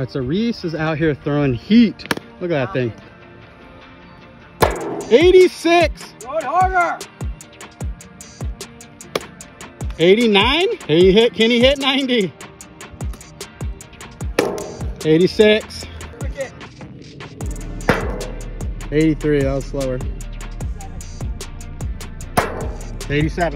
All right, so Reese is out here throwing heat. Look at that thing. 86. Going harder. 89. Can he hit, can he hit 90? 86. 83, that was slower. 87.